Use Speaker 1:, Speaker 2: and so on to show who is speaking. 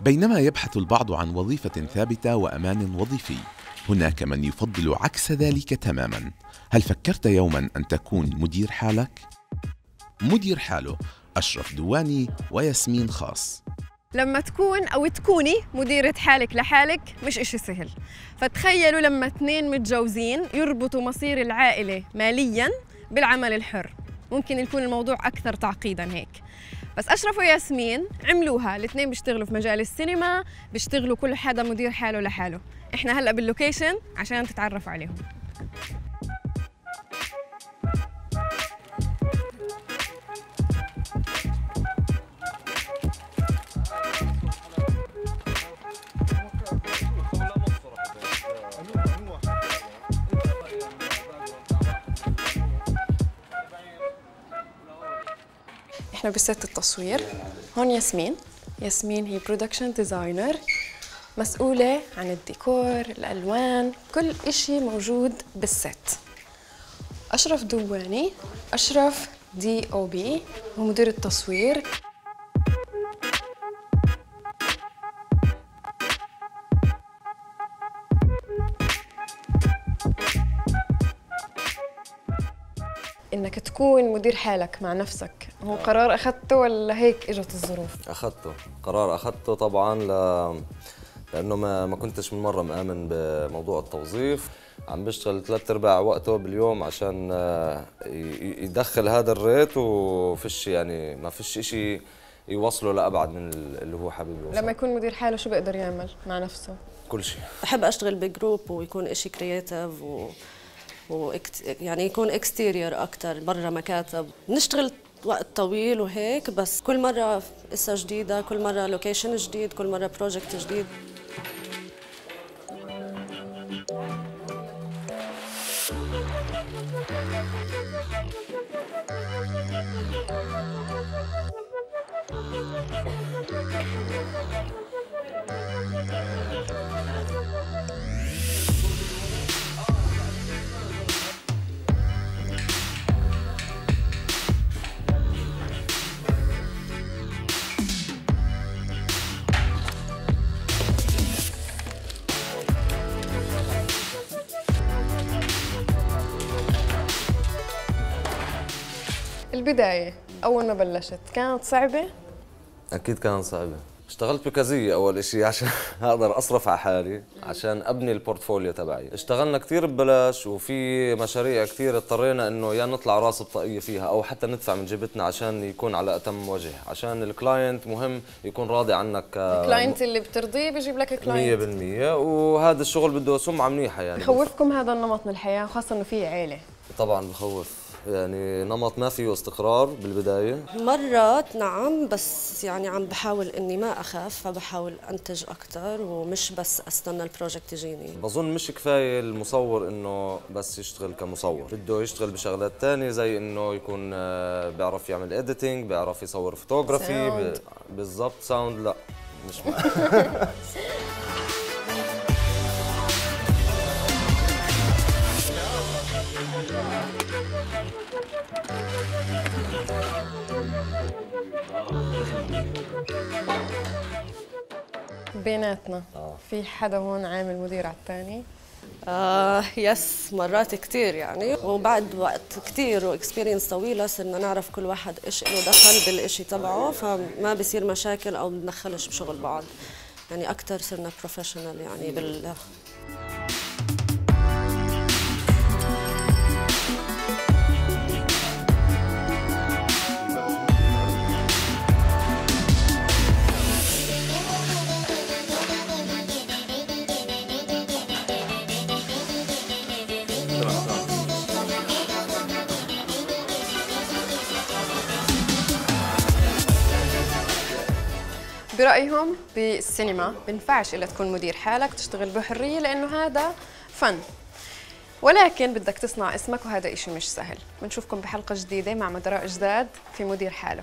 Speaker 1: بينما يبحث البعض عن وظيفة ثابتة وأمان وظيفي. هناك من يفضل عكس ذلك تماما. هل فكرت يوما أن تكون مدير حالك؟ مدير حاله أشرف دواني وياسمين خاص.
Speaker 2: لما تكون أو تكوني مديرة حالك لحالك مش إشي سهل. فتخيلوا لما اثنين متجوزين يربطوا مصير العائلة مالياً بالعمل الحر. ممكن يكون الموضوع أكثر تعقيداً هيك. بس أشرف وياسمين عملوها. الاثنين بيشتغلوا في مجال السينما بيشتغلوا كل حدا مدير حاله لحاله. إحنا هلأ باللوكيشن عشان تتعرفوا عليهم. إحنا ب set التصوير. هون ياسمين. ياسمين هي production designer مسؤولة عن الديكور الألوان كل إشي موجود بال set. أشرف دواني أشرف DOP هو مدير التصوير. إنك تكون مدير حالك مع نفسك هو قرار أخذته ولا هيك إجت الظروف؟
Speaker 3: أخذته. قرار أخذته طبعا ل... لأنه ما ما كنتش من مرة مآمن بموضوع التوظيف. عم بشتغل ثلاث أرباع وقته باليوم عشان آه، يدخل هذا ال rate وفيش يعني ما فيش شيء يوصله لأبعد من اللي هو حابب يوصل
Speaker 2: لما يكون مدير حاله شو بيقدر يعمل مع نفسه؟
Speaker 3: كل شيء.
Speaker 4: بحب أشتغل ب group ويكون شيء creative و... وإكت... يعني يكون exterior أكثر برا مكاتب نشتغل وقت طويل وهيك بس كل مرة قصة جديدة كل مرة location جديد كل مرة project جديد.
Speaker 2: البداية أول ما بلشت كانت صعبة؟
Speaker 3: أكيد كانت صعبة. اشتغلت بكازية أول شيء عشان أقدر أصرف على حالي عشان أبني ال portfolio تبعي. اشتغلنا كثير ببلاش وفي مشاريع كثير اضطرينا إنه يا نطلع راس بطاقية فيها أو حتى ندفع من جيبتنا عشان يكون على أتم وجه. عشان ال client مهم يكون راضي عنك
Speaker 2: ال client اللي بترضيه بيجيب لك client
Speaker 3: 100% وهذا الشغل بده سمعة منيحة يعني.
Speaker 2: بخوفكم هذا النمط من الحياة خاصة إنه في عيلة.
Speaker 3: طبعا بخوف. يعني نمط ما فيه استقرار بالبداية؟
Speaker 4: مرات نعم بس يعني عم بحاول إني ما أخاف فبحاول أنتج أكثر ومش بس أستنى ال project يجيني.
Speaker 3: بظن مش كفاية المصور إنه بس يشتغل كمصور. بده يشتغل بشغلات ثانية زي إنه يكون آه، بيعرف يعمل editing بيعرف يصور فوتوغرافي بالضبط sound لا مش
Speaker 2: بيناتنا. آه. في حدا هون عامل مدير على الثاني
Speaker 4: آه yes مرات كثير يعني. وبعد وقت كثير و experience طويلة صرنا نعرف كل واحد إيش له دخل بالشيء تبعه فما بصير مشاكل أو بندخلش بشغل بعض. يعني أكثر صرنا professional يعني بال
Speaker 2: برأيهم بالسينما بينفعش إلا تكون مدير حالك تشتغل بحرية لأنه هذا فن. ولكن بدك تصنع اسمك وهذا إشي مش سهل. بنشوفكم بحلقة جديدة مع مدراء جداد في مدير حاله